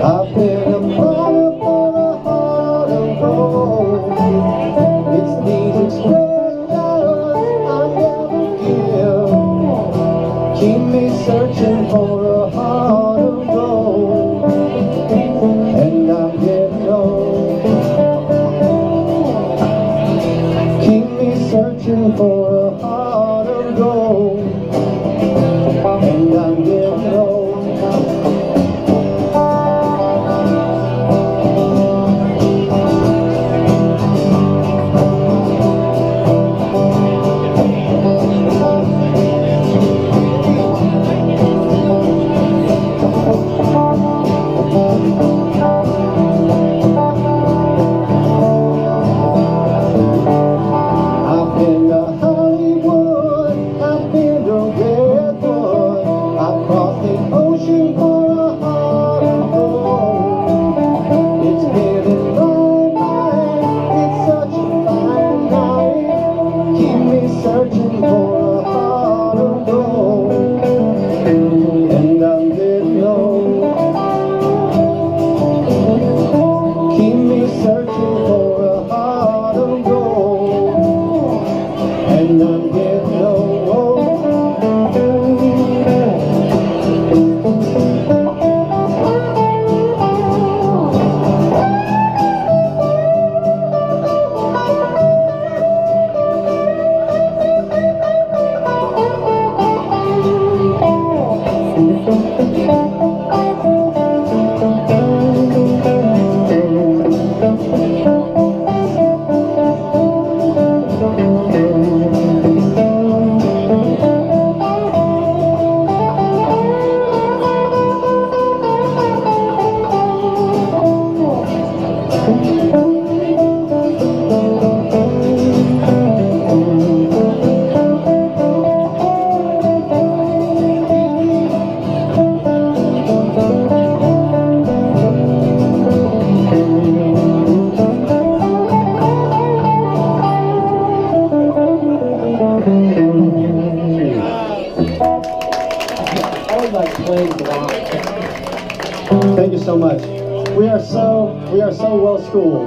I've been a mother for a heart of gold. It's these I never give. Keep me searching for a heart of gold. And I'm getting old. Keep me searching for a heart Thank you so much. We are so we are so well schooled.